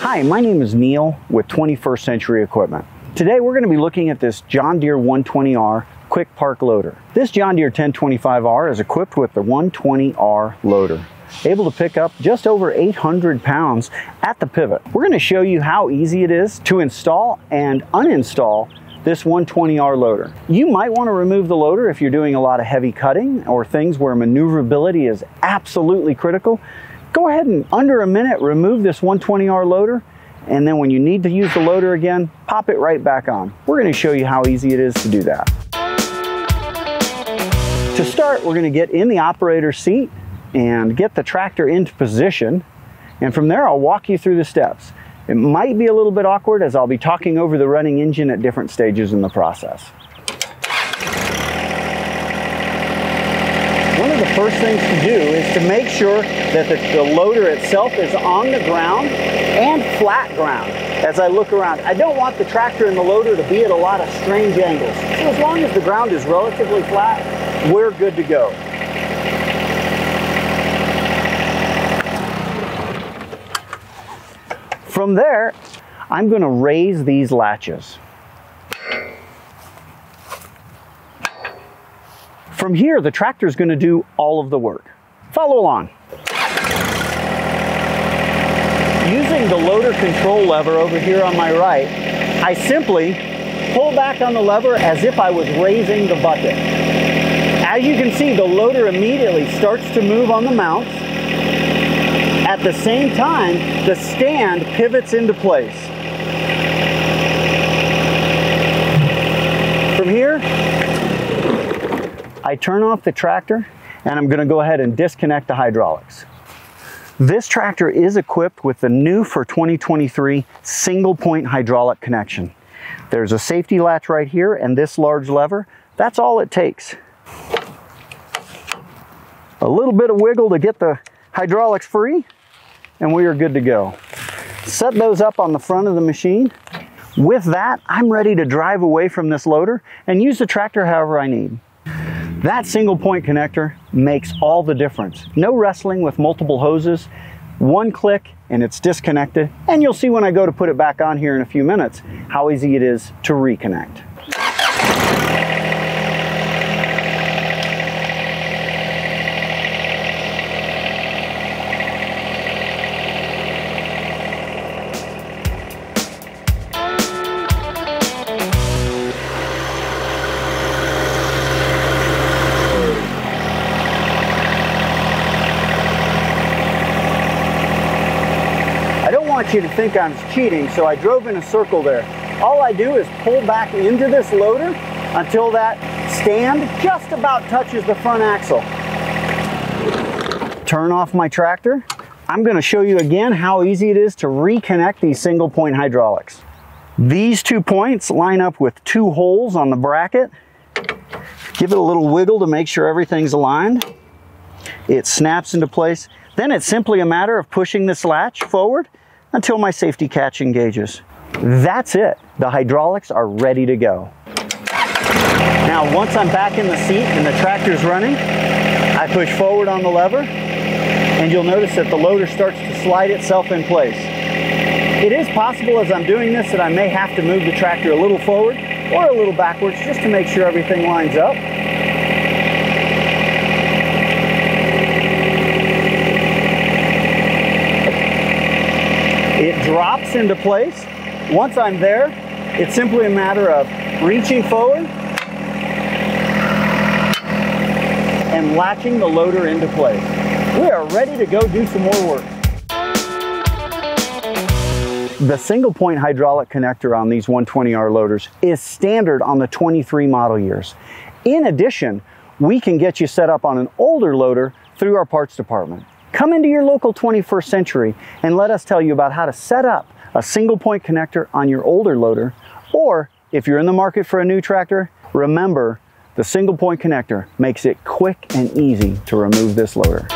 Hi, my name is Neil with 21st Century Equipment. Today we're going to be looking at this John Deere 120R Quik-Park Loader. This John Deere 1025R is equipped with the 120R loader, able to pick up just over 800 pounds at the pivot. We're going to show you how easy it is to install and uninstall this 120R loader. You might want to remove the loader if you're doing a lot of heavy cutting or things where maneuverability is absolutely critical go ahead and under a minute remove this 120R loader and then when you need to use the loader again, pop it right back on. We're going to show you how easy it is to do that. To start, we're going to get in the operator seat and get the tractor into position. And from there, I'll walk you through the steps. It might be a little bit awkward as I'll be talking over the running engine at different stages in the process. One of the first things to do is to make sure that the, the loader itself is on the ground and flat ground as I look around. I don't want the tractor and the loader to be at a lot of strange angles. So as long as the ground is relatively flat, we're good to go. From there, I'm going to raise these latches. From here, the tractor is going to do all of the work. Follow along. Using the loader control lever over here on my right, I simply pull back on the lever as if I was raising the bucket. As you can see, the loader immediately starts to move on the mounts. At the same time, the stand pivots into place. From here, I turn off the tractor and I'm going to go ahead and disconnect the hydraulics. This tractor is equipped with the new for 2023 single point hydraulic connection. There's a safety latch right here and this large lever. That's all it takes. A little bit of wiggle to get the hydraulics free and we are good to go. Set those up on the front of the machine. With that, I'm ready to drive away from this loader and use the tractor however I need. That single point connector makes all the difference. No wrestling with multiple hoses, one click and it's disconnected. And you'll see when I go to put it back on here in a few minutes how easy it is to reconnect. Want you to think I'm cheating, so I drove in a circle there. All I do is pull back into this loader until that stand just about touches the front axle. Turn off my tractor. I'm going to show you again how easy it is to reconnect these single point hydraulics. These two points line up with two holes on the bracket. Give it a little wiggle to make sure everything's aligned. It snaps into place. Then it's simply a matter of pushing this latch forward until my safety catch engages. That's it. The hydraulics are ready to go. Now, once I'm back in the seat and the tractor's running, I push forward on the lever and you'll notice that the loader starts to slide itself in place. It is possible as I'm doing this that I may have to move the tractor a little forward or a little backwards just to make sure everything lines up. It drops into place. Once I'm there, it's simply a matter of reaching forward and latching the loader into place. We are ready to go do some more work. The single point hydraulic connector on these 120R loaders is standard on the 23 model years. In addition, we can get you set up on an older loader through our parts department. Come into your local 21st century and let us tell you about how to set up a single point connector on your older loader. Or if you're in the market for a new tractor, remember the single point connector makes it quick and easy to remove this loader.